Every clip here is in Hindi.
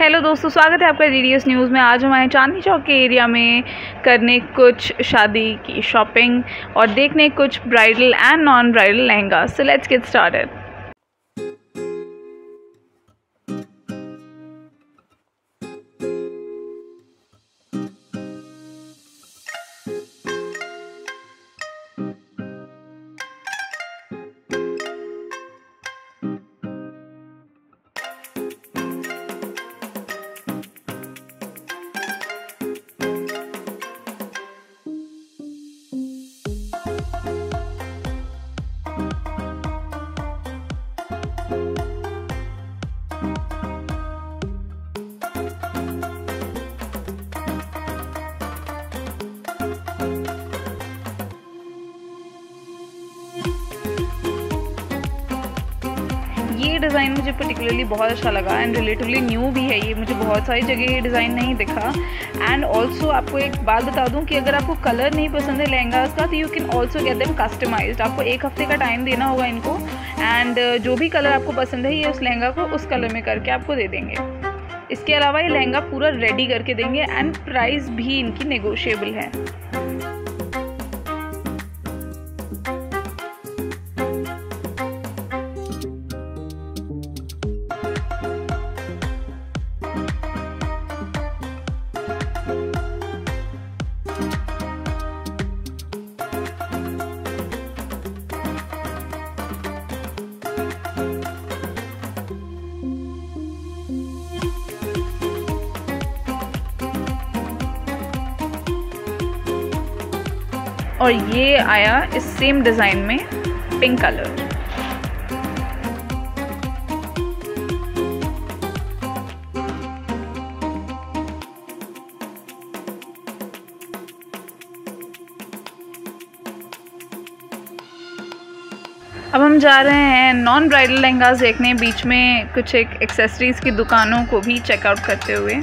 हेलो दोस्तों, स्वागत है आपका डी न्यूज़ में। आज हमारे चांदनी चौक के एरिया में करने कुछ शादी की शॉपिंग और देखने कुछ bridal and non bridal lehenga. So let's get started design मुझे पर्टिकुलरली बहुत अच्छा लगा एंड रिलेटिवली न्यू भी है ये। मुझे बहुत सारी जगह ये डिज़ाइन नहीं दिखा। एंड ऑल्सो आपको एक बात बता दूँ कि अगर आपको कलर नहीं पसंद है लहंगाज का तो you can also get them customise आपको एक हफ़्ते का टाइम देना होगा इनको। एंड जो भी कलर आपको पसंद है ये उस लहंगा को उस कलर में करके आपको दे देंगे। इसके अलावा ये लहंगा पूरा रेडी करके देंगे एंड प्राइस भी इनकी नेगोशिएबल है। और ये आया इस सेम डिज़ाइन में पिंक कलर अब हम जा रहे हैं नॉन ब्राइडल लहंगाज देखने, बीच में कुछ एक एक्सेसरीज़ की दुकानों को भी चेकआउट करते हुए।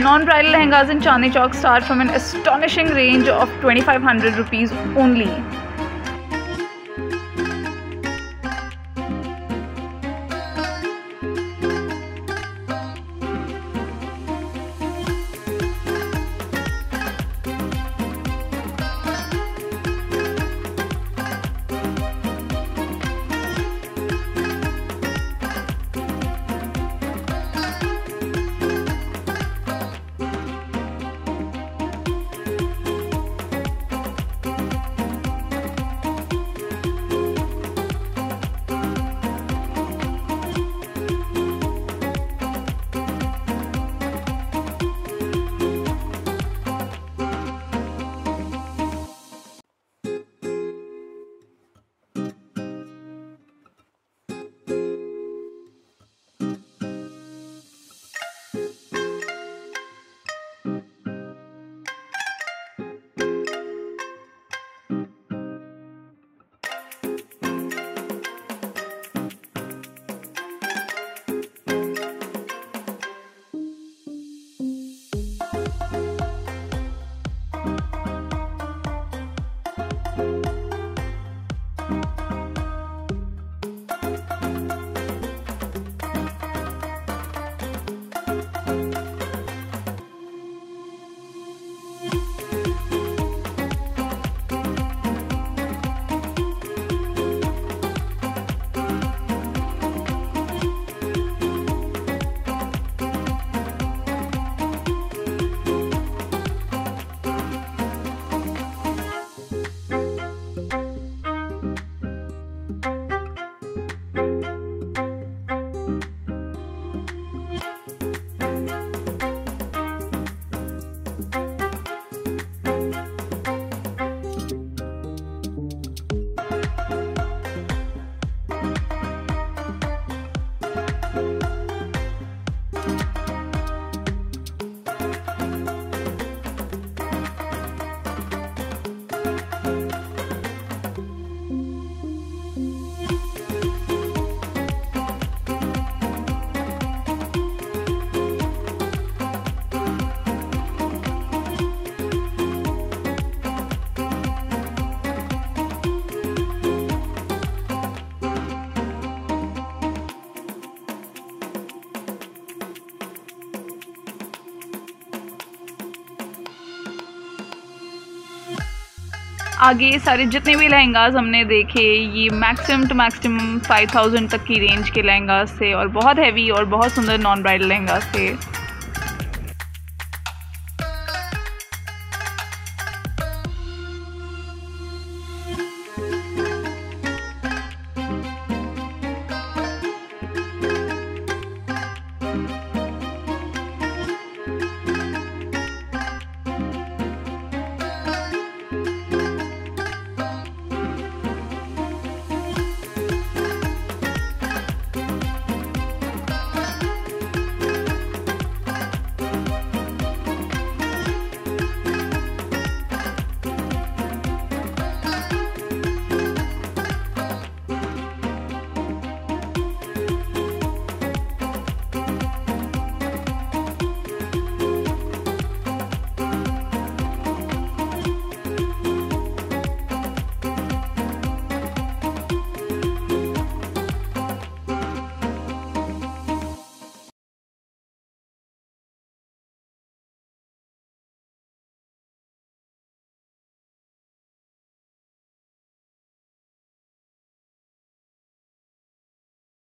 Non-bridal lehengas in Chandni Chowk start from an astonishing range of 2500 rupees only. आगे सारे जितने भी लहंगाज हमने देखे, ये maximum two maximum five thousand तक की रेंज के लहंगाज थे और बहुत हैवी और बहुत सुंदर नॉन ब्राइडल लहंगाज थे।